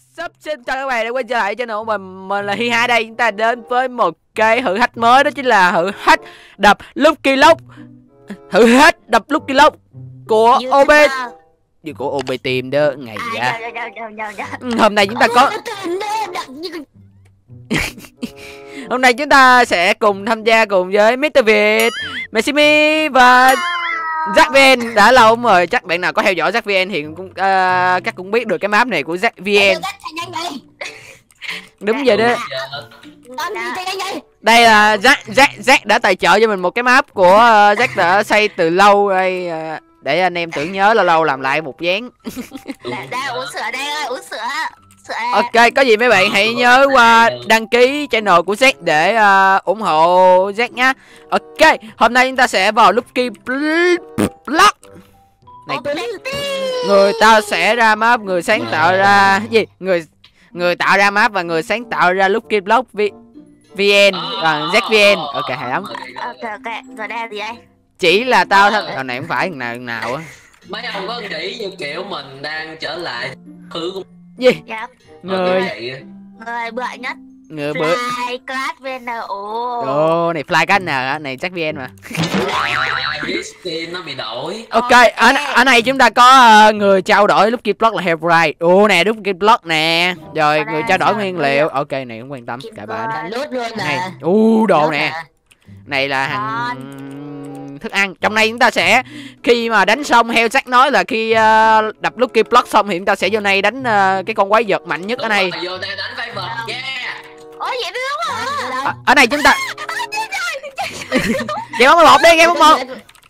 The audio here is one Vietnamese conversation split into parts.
Sắp xin chào các bạn đã quay trở lại channel của mình. Mình là Hi Hai đây Chúng ta đến với một cái thử thách mới Đó chính là thử thách đập Lucky Lock. Thử thách đập Lucky Lock Của OB Gì của OB Team đó Ngày À, dạ dạ, dạ. Ừ, Hôm nay chúng ta có Hôm nay chúng ta sẽ cùng tham gia cùng với Mr. Việt Messimi và Jack VN đã lâu lắm rồi chắc bạn nào có theo dõi Jack VN thì cũng uh, chắc cũng biết được cái map này của Jack VN. Đúng vậy đó. Đây là Jack Jack Jack đã tài trợ cho mình một cái map của uh, Jack đã xây từ lâu đây uh, để anh em tưởng nhớ lâu lâu làm lại một dáng. Đây, uống sữa đây ơi, uống sữa. Ok có gì mấy bạn hãy nhớ qua đăng ký channel của Jack để uh, ủng hộ Jack nhá. Ok hôm nay chúng ta sẽ vào Lucky Block. Này người ta sẽ ra map người sáng tạo ra gì? Người người tạo ra map và người sáng tạo ra Lucky Block V VN và ZVN ok hay lắm. Ok, ok, rồi đây gì đây? chỉ là tao thôi. Hồi này không phải thằng nào thằng nào á. Mấy ông có nghĩ như kiểu mình đang trở lại thứ của gì Dạ, người người bựa nhất. người bữa Fly Class VN. Ồ. Ồ, này fly nào á? Này chắc VN mà. nó bị đổi Ok, ở, ở này chúng ta có uh, người trao đổi Lucky Block là Hellbright. Ồ nè, Lucky Block nè. Rồi người trao đổi nguyên liệu. Ok, này không quan tâm, cả luôn Này, nè u đồ nè. Này là hàng thức ăn. Trong này chúng ta sẽ khi mà đánh xong heo chắc nói là khi uh, đập Lucky Block xong thì chúng ta sẽ vô này đánh uh, cái con quái vật mạnh nhất ở này. vô đây đánh vai vật yeah Ôi, vậy biết không hả? Ở, này chúng ta Game bóng một đi, game bóng một.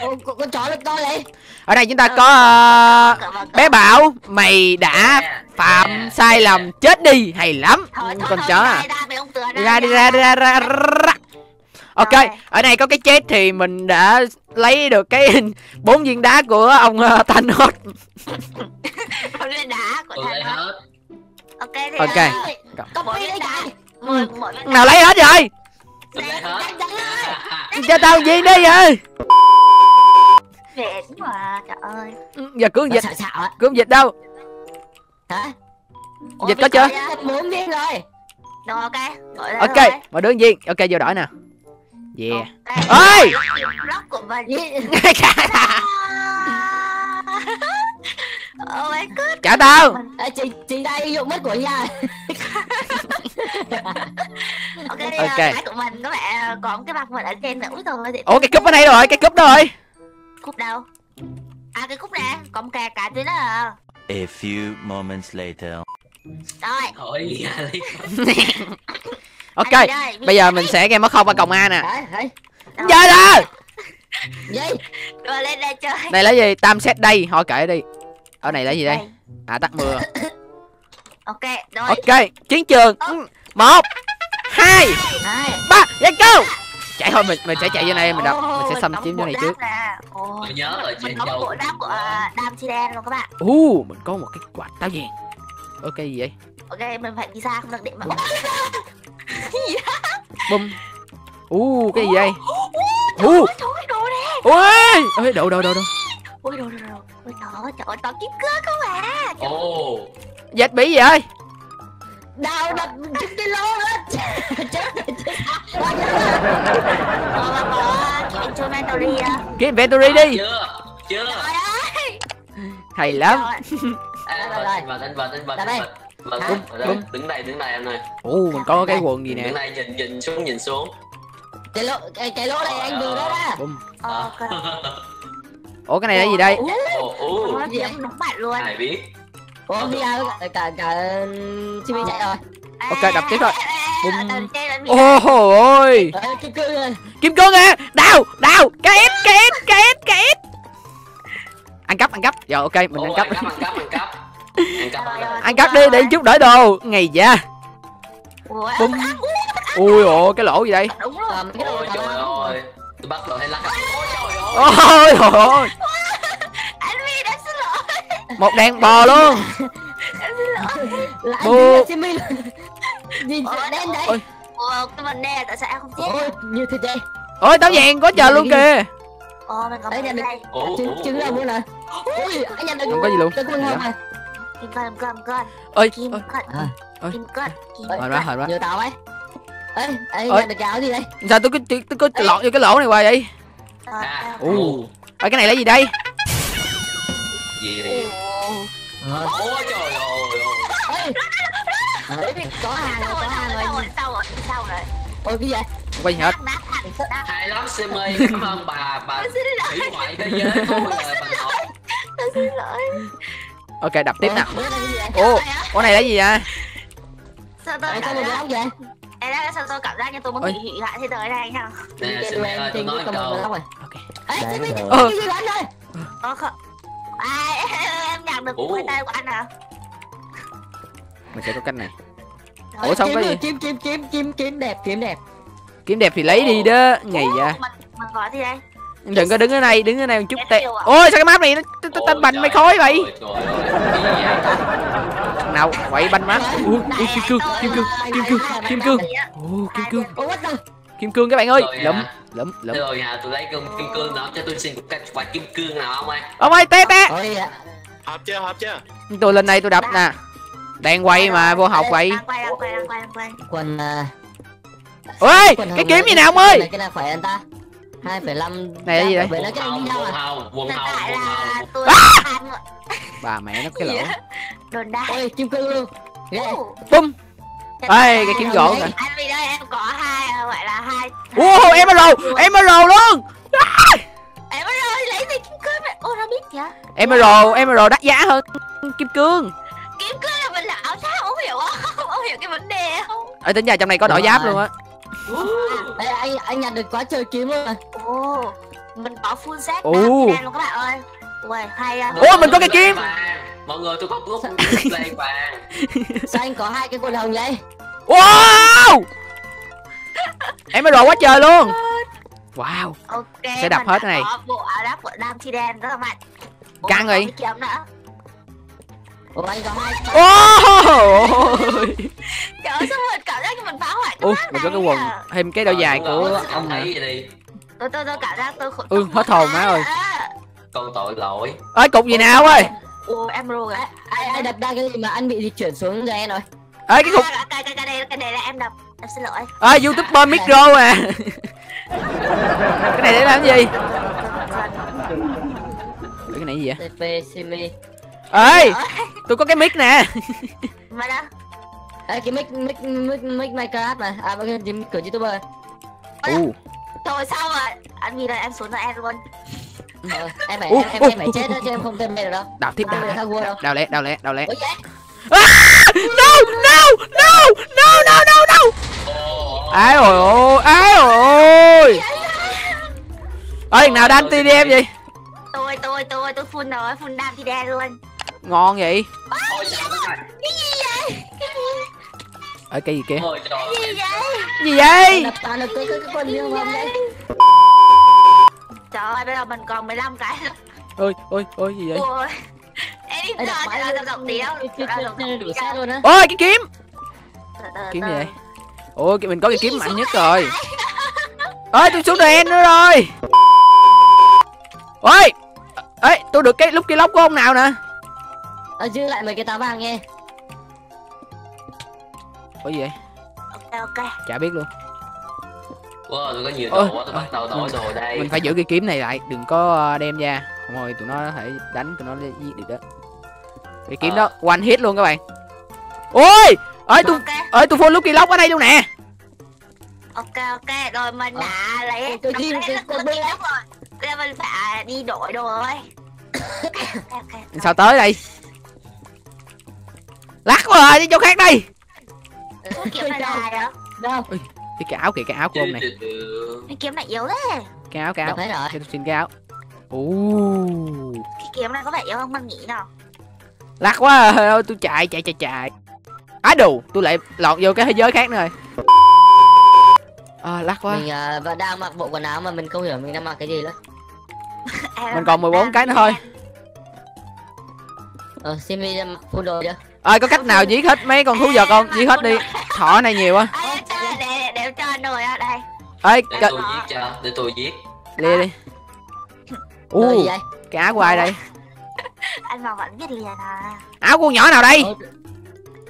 Con, con, con chó lên to lên Ở đây chúng ta có uh, bé Bảo, mày đã phạm sai lầm chết đi hay lắm Thôi, thôi, con chó à ra, đi ra đi ra đi ra, ra, ra. Ok Rồi. ở đây có cái chết thì mình đã lấy được cái bốn viên đá của ông uh, Thanos Không lên đá của hết. Ok, thì Ok. là có mỗi đấy viên đá. Mỗi, mỗi viên nào lấy hết rồi. Hết. cho tao viên đi ơi Việt mà, trời ơi. giờ cứu Nó dịch. cứu dịch đâu? Hả? Ủa, Dịch có chưa? hết bốn viên rồi. Rồi, ok. Ok mà đương viên ok vô đổi nè yeah. Ôi! Block của mình. Oh my god. trả tao chị chị đây dụng mất của nhà Ok, đi Ok. ok. cái của mình các bạn còn cái mặt mình ở trên nữa rồi thì ủa cái cúp ở đây rồi cái cúp đó rồi cúp đâu? À cái cúp nè, còn cả cả trên đó à. A few moments later. Rồi. thôi đi ok đây, bây giờ mình sẽ game mất không ở cộng a nè. Đấy Rồi. lên đây chơi. này lấy gì? Tam set đây. Hỏi kệ đi. Ở này lấy gì đây? À tắt mưa. Ok, rồi. ok chiến trường. Ừ, một hai hai ba let's go. Chạy thôi mình mình sẽ chạy vô này mình đập mình sẽ xâm chiếm chỗ này trước. tôi nhớ rồi mình có bộ đáp của uh, Đam luôn các bạn. u mình có một cái quạt táo vàng. Ok gì vậy? Ok, mình phải đi xa không được để mà. bum u cái gì vậy u Ôi, trời đồ đồ đồ đồ đồ. Ôi đồ đồ đồ. Ôi đó, trời ơi, to kim cương không à. ồ. Dệt bí gì ơi? Đào đập chục kilo hết chết rồi chết mà có cái inventory đi. Chưa chưa. Hay lắm. Rồi. à, Rồi, rồi. anh vật anh anh anh Hả? ở đây. Bum. đứng đây đứng đây em ơi. U mình có cái quần gì đứng nè? đây nhìn nhìn xuống nhìn xuống. Cái lỗ cái, cái lỗ này anh vừa đó ra bum Ờ, ok. ủa cái này là gì đây? Ồ ồ. Ủa, đúng đúng bạn luôn. ai biết? Ủa bây giờ cả cả cả chim chạy rồi. Ok, đập tiếp thôi. Bum. Bum. ô hồ ôi Ờ, rồi kim cương à? Đào đào cái ít cái ít cái ít cái ít. Ăn cắp ăn cắp. Rồi ok mình Ồ, ăn cắp. ăn cắp ăn cắp ăn cắp ăn cắp ăn cắp đi để chút đỡ đồ. Ngày da. Bum. ui ồ cái lỗ gì đây? Đồ ôi trời ơi. tôi bắt đầu thấy lắc ôi trời ơi. Ôi trời ơi. Anh Vi đã xin lỗi. một đàn bò luôn. Luôn nhìn Ôi, đen đấy ôi. Cái vấn đề là tại sao em không chết? ôi như thế đây ôi táo vàng có chờ luôn kìa. Ồ, mình có được. đây. trứng trứng đâu luôn rồi. Ui anh nhận được Không có gì luôn. cái quân Dạ. Kim kim ơi kim ơi, À. Ơi. kim hên quá hên quá Nhiều tàu ấy Ê, ê, Ơi. được cái gì đây? sao tôi cứ tôi, tôi cứ lọt vô cái lỗ này hoài vậy À, rồi. Ồ. Ơi cái này là gì đây gì Ờ, ôi trời ơi ơi. ờ, có hàng rồi, có hàng rồi sao rồi, sao rồi. Ôi cái gì vậy? quay hết hay lắm simi cảm ơn bà bà hủy hoại thế giới của lời bà Tôi xin lỗi. Ok đập tiếp vậy? ô ô này là gì vậy Sao tôi cảm giác vậy? Ê, đó, sao tôi cảm giác như tôi muốn hủy hủy hoại thế giới này nha. nè simi em ơi tôi nói câu ok Jimmy, được. Ờ. cái gì anh ơi? Ờ, không. À, em nhặt được cái tay của anh à? mình sẽ có cách này Ủa, xong kiếm cái gì? Kiếm, kiếm, kiếm, kiếm, kiếm đẹp, kiếm đẹp kiếm đẹp thì lấy đi đó ngày vậy Mình, mình gọi gì đây? đừng có đứng ở đây đứng ở đây một chút Em tệ à? ôi sao cái map này nó tên bành mày khói vậy. Ơi nào quậy banh map ui ui kim cương kim cương kim cương kim cương. ô kim cương. kim cương các bạn ơi. Rồi lụm à. lụm lụm rồi à tôi lấy kim kim cương nào cho tôi xin một quả kim cương nào không ơi ông ơi té té. Hợp chưa hợp chưa? Tôi lên đây tôi đập nè. Đang quay mà vô học vậy. Đang quay, đang quay, đang quay, đang quay. Quần, à, ôi quần cái kiếm gì nào ông cái ơi này- Cái nào khỏe anh ta? 2,5 Này là gì đây? Vậy cái đi đâu à? quần tại là tôi rồi. bà mẹ nó cái lỗ đồn đại. Ôi, kim cương luôn bum ê cái kiếm gỗ nè Anh vì đây em có hai à, gọi là hai. ô emerald emerald luôn Em ơi lấy gì kim cương vậy? Ô nó biết kìa. emerald emerald đắt giá hơn kim cương Kim cương là mình là áo sao không hiểu không? Không hiểu cái vấn đề không? ở tính ra trong này có đổi giáp luôn á Ê, anh anh nhặt được quá trời kiếm luôn à Ồ, mình có full set Ồ. đen luôn các bạn ơi. Ui, hay à. Ô, mình có cái kim. Mọi người tôi có group play vàng Sao anh có hai cái quần hồng vậy wow emerald quá trời luôn wow Ok. Sẽ đập hết này. Có bộ áo giáp của Đam Chi Đen rất là mạnh. Ủa, Căng rồi. cái kiếm nữa. Ủa anh có hai ôi Trời ơi, sao mình cảm giác như mình phá hoại cái map mình có cái quần à? thêm cái đôi dài Ờ, của rồi, ông này thấy vậy đi Tôi tôi tôi cảm giác tôi khổ. Ừ, hết hồn má ơi. con tội lỗi. Ơi cục gì nào ơi? Ồ, em rồi ai, ai, ai đập ra cái gì mà anh bị di chuyển xuống cho em rồi? Ơi cái cục À, cái cái cái đây cái đây là em đập. Em xin lỗi. ơi youtuber micro à. Cái này để làm gì? Ủa, cái này gì vậy? TP Simi ơi tôi có cái mic nè. Mà đó. Ê, cái mic mic mic mic Minecraft mà à cái gì mic của youtuber. U Rồi sao mà anh vì là em xuống là em luôn. ờ, em phải em, em, phải chết đó chứ em không tên đây được đâu. Đào tiếp Không đào đâu. đào lẹ đào lẹ đào lẹ. Vậy no no no no no no no ai ôi ôi ai ôi. Ơi nào đánh td em gì Tôi tôi tôi tôi full rồi, full Đam Chi Đen luôn. ngon vậy? Cái gì vậy? Ở cái gì kia ôi gì vậy? gì vậy đập toàn được cái cái, cái quần như không vậy Trời ơi, bây giờ mình còn 15 cái ôi ôi ôi gì vậy Ôi. Ê, đập cho mãi cho luôn. á ôi cái kiếm kiếm gì vậy ôi mình có cái kiếm mạnh nhất rồi ơi tôi xuống đèn nữa rồi ôi ê tôi được cái lúc cái lóc của ông nào nè ờ, giữ lại mấy cái táo vàng nghe ủa gì vậy? Ok ok. chả biết luôn. Wow, tôi có nhiều đồ quá, tôi bắt đầu đổi đồ đây. mình phải giữ cái kiếm này lại đừng có ờ, đem ra. Không thôi tụi nó có thể đánh tụi nó giết được đó. Cái kiếm Ờ. đó one hit luôn các bạn. Ôi! Ơi tôi ơi tôi full lúc lock ở đây luôn nè. Ok ok. Rồi mình đã lấy Ôi, tôi đọc đi- lấy tôi- đi tí lúc rồi. Bây giờ mình phải đi đổi đồ rồi. Sao tới đây? Lắc quá à, đi chỗ khác đây Cái kiếm này là đó. đâu cái cái áo kìa cái áo của ông này. Cái kiếm này yếu thế. cái áo cái áo. Đập hết rồi. Cho tôi xin cái áo. Ồ, Cái kiếm này có vẻ yếu không mình nghĩ nào. lắc quá à. Tôi chạy chạy chạy chạy. Á đồ tôi lại lọt vô cái thế giới khác nữa rồi. À, lắc quá. Mình à, vẫn đang mặc bộ quần áo mà mình không hiểu mình đang mặc cái gì nữa. Mình còn 14 cái nữa thôi. Ờ Simi đang mặc full đồ chưa ơi có cách nào giết hết mấy con thú vật không? Giết hết đi. Thỏ này nhiều quá. Để để cho anh rồi đây. ơi để tôi giết cho để tôi giết. Lia đi. U của ai đây? Anh vào vẫn biết liền à áo con nhỏ nào đây? Ở-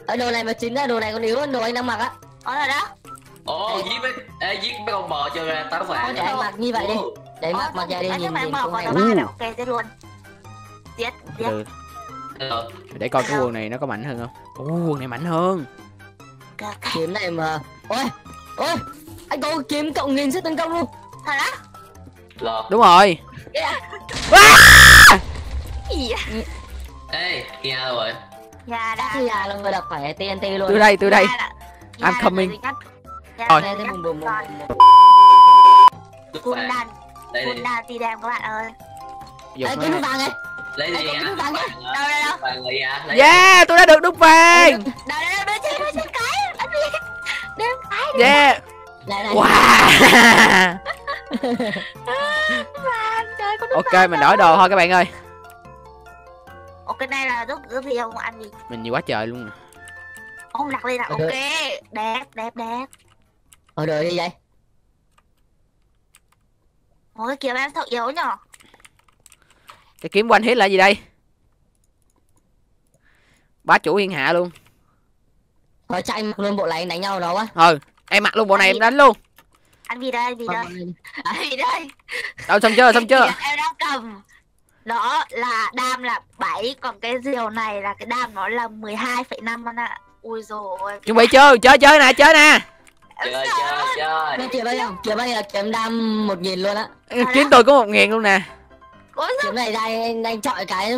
ở đồ này mà chính là đồ này còn yếu hơn đồ anh đang mặc á. Rồi đó. Ồ giết mấy ê, giết mấy con bò cho ra táo vàng. Để anh mặc như vậy đi. Để mặc mặc ra đi nhìn nhìn con này tao ok thế luôn. Giết, giết. Ờ, để coi cái quần này nó có mạnh hơn không ô quần này mạnh hơn kiếm này mà ôi ôi anh có kiếm cộng nghìn sức tấn công luôn hả Lờ. đúng rồi yeah. à! yeah. ê nhà rồi nhà đã thì nhà luôn người đập phải tnt luôn từ đây từ đây I'm coming rồi Quân đàn Quân đàn thì đẹp các bạn ơi Ê, kiếm vàng này lấy đi à cái vàng. Đâu đâu đâu? vàng lấy à lấy yeah tôi đã được đúc vàng. Đâu đâu đâu đưa trên đưa trên cái Anh đi Đem cái yeah. Wow. Đúc ok mình đổi đồ thôi các bạn ơi. Ồ cái này là giúp giúp gì không? Ăn gì? Mình nhiều quá trời luôn nè. Ông đặt lên là Được. ok Đẹp đẹp đẹp. Ở đồ đi vậy? Ồ cái kiếm em thật yếu nhở cái kiếm quanh hit là gì đây? Bá chủ thiên hạ luôn. Thôi chạy mặc luôn bộ này đánh nhau nó quá ừ em mặc luôn bộ này em đánh luôn. Ăn gì đây ăn gì đây. Ăn gì đây. Đâu xong chưa xong chưa? em đang cầm. Đó là đam là 7 còn cái diều này là cái đam nó là 12,5 anh ạ. Ui rồi chuẩn bị chơi chơi chơi nè chơi nè. Chơi chơi chơi. Kiếm đây không? Kiếm đây là kiếm đam một nghìn luôn á. Kiếm tôi có một ngàn luôn nè ôi kiếm này đây anh, anh chọi cái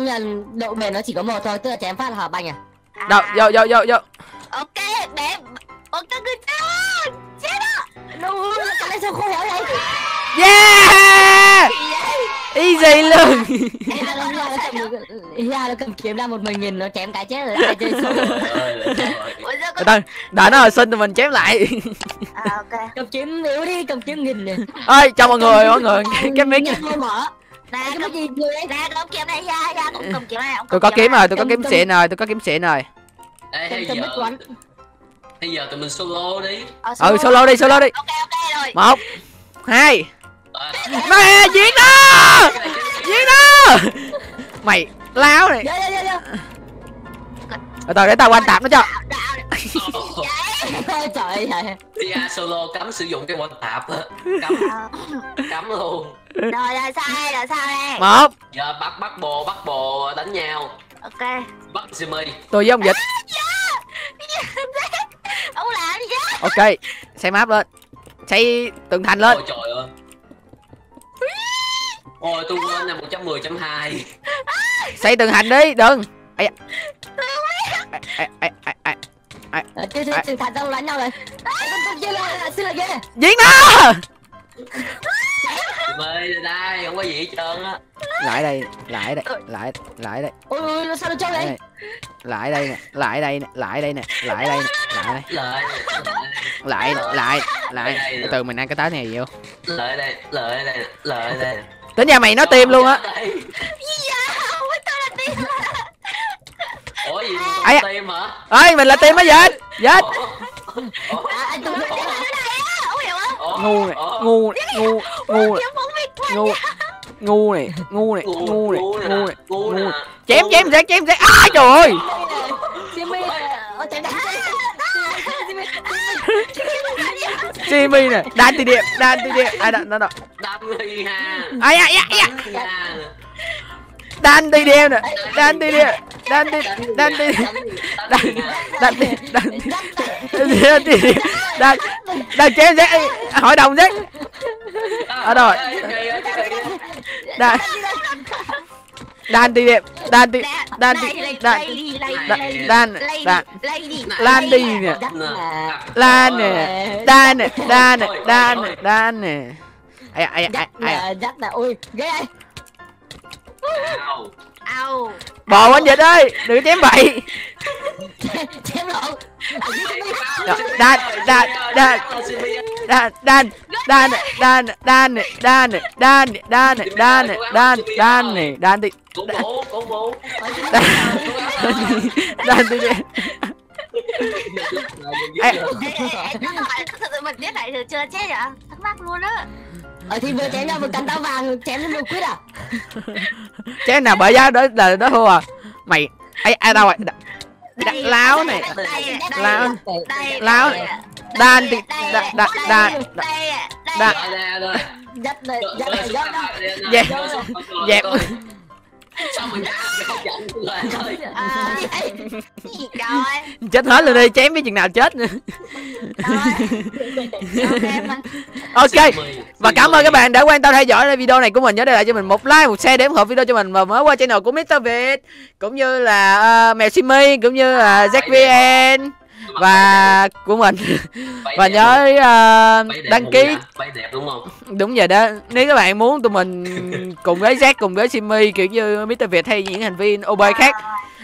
độ bền nó chỉ có một thôi tức là chém phát là hợp banh à? Đâu vô vô vô vô ok để ok good job chết đó. Đâu cái này sao không hỏi đây yeah! Easy luôn? Ra nó ra cầm được- ra nó cầm kiếm đam một mình nghìn nó chém cái chết rồi lại chơi solo từ từ đợi nó hồi sinh thì mình chém lại. À, ok. Cầm kiếm yếu đi cầm kiếm nghìn này ơi cho mọi người mọi người cái miếng mở nè cái cầm gì người ấy nè cầm kiếm này ra ra cũng cầm kiếm này cũng tôi có kiếm rồi tôi có kiếm xịn rồi tôi có kiếm xịn rồi. Ê, hay giờ bây giờ tụi mình solo đi. Ờ, ừ solo đi solo đi. Ok ok rồi. Một hai. À, nè giết nó! Giết nó! Mày láo này. Dạ dạ từ từ để tao quanh tạp nó cho trời ơi đi ra solo cấm sử dụng cái quần tạp á. cấm đạo cấm luôn. Rồi là sao đây? Là sao đây? Một. Giờ bắt bắt bồ bắt bồ đánh nhau. Ok. Bắt Jimmy tôi với ông dịch. Ông làm gì ok xây map lên. Xây tường thành lên. Ôi trời ơi. Ôi tôi quên là 110 chấm hai. Xây tường thành đi đừng. Ai ai ai ai ai Ờ, chứ chứ chứ thật đâu đánh nhau rồi. Con con kia là xin là ghê giết nó Jimmy đây không có gì hết trơn á. Lại đây lại đây lại lại đây. Ôi ôi nó sao nó trâu lại đây đây lại đây nè lại đây nè lại đây nè lại đây. Nè lại đây. lại lại. Lại từ từ mình ăn cái táo này vô lợi đây lợi đây lợi đây. Tính ra mày nói tim luôn á ai team hả ơi mình là team á vậy dết ngu này ngu này ngu ngu này. ngu ngu này ngu này ngu này ngu này ngu này chém chém rác chém rác ai trời ơi. Jimmy này đan từ điệp đan từ điệp. Ai đạn nó đâu ai ai ai ai. Đan từ điệp này đan từ điệp đan đi đan đi đan đi đan đi đan đi đan đan chém dễ hỏi đồng dễ ở rồi đan đan đi đẹp đan đi đan đi đàn đan đàn đan đi nè đan nè đan nè đan nè đan nè đan nè ai ai ai ai ôi ghê ao bò anh dịch ơi đừng chém bậy Chém lộn đan đan đan đan đan đan đan đan đan đan đan đan đan đan này đan đi Cổ vũ, cổ vũ. đan đi Ê. Ê, ê, ê, nó hỏi thật sự mình biết thì chưa chết hả thắc mắc luôn á Ờ thì vừa chém nhau vừa cắn tao vàng chém lên lục quyết à chém nào bởi giá đó là đó thua à mày ai ai đâu rồi Đây, láo này. Láo. Láo. đan thì đây, đa đa đây, đa đây, đây, Đa- Rồi nè, rồi. Dắt này dắt Rồi, này xuống dắt ra, đó rồi, Dẹp. Dẹp. Rồi. Sao mà nhá, không giận lại thôi. À, trời chết hết luôn đi chém biết chừng nào chết nữa Rồi. Ok và cảm ơn các bạn đã quan tâm theo dõi video này của mình nhớ để lại cho mình một like một share để ủng hộ video cho mình và mới qua channel của Mr Việt cũng như là uh, mèo Simi cũng như là ZVN và của mình. Và nhớ uh, đăng ký đẹp đúng không? đúng vậy đó. Nếu các bạn muốn tụi mình cùng với Z cùng với Simi kiểu như Mr Việt hay những thành viên OB khác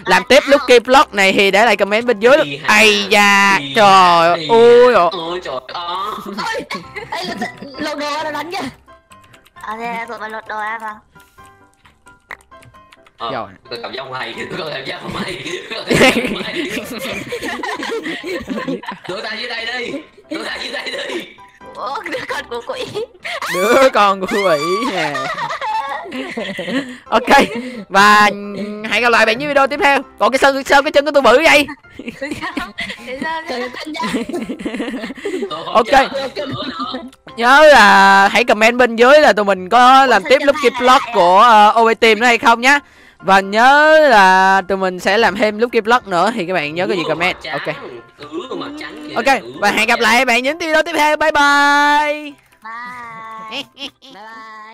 làm tiếp lúc kia vlog này thì để lại comment bên dưới. Hà. ây da trời ơi ôi trời ơi. Đây là logo nó đánh kìa. Ờ thế tụi mình lột đồ em à Ờ, Rồi. Tôi cảm giác tôi cảm giác mày, tôi cảm giác mày. Đưa tay dưới đây đi, đưa tay dưới đây đi. Ủa đứa con của quỷ. Đứa con của quỷ nè. Ok và hẹn gặp lại bạn những video tiếp theo. Còn cái sơn sao cái chân của tôi bự vậy? Tôi không Ok. nhớ là hãy comment bên dưới là tụi mình có làm tiếp lúc kia vlog của uh, OB team nữa hay không nhá và nhớ là tụi mình sẽ làm thêm lúc kia vlog nữa thì các bạn nhớ có gì comment. Ok. ok và hẹn gặp lại bạn những video tiếp theo. Bye bye Bye Bye. Bye